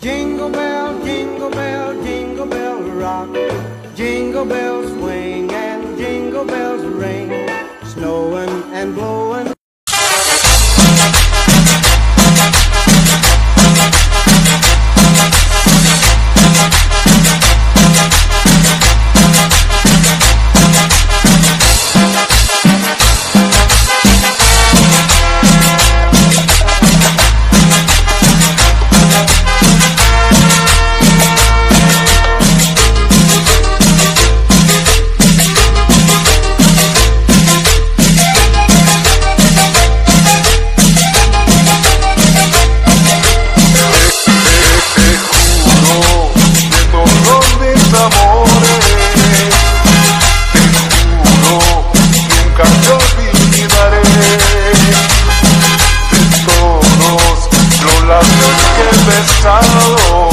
Jingle bell, jingle bell, jingle bell rock. Jingle bells swing and jingle bells ring. Snowing and blowing. Los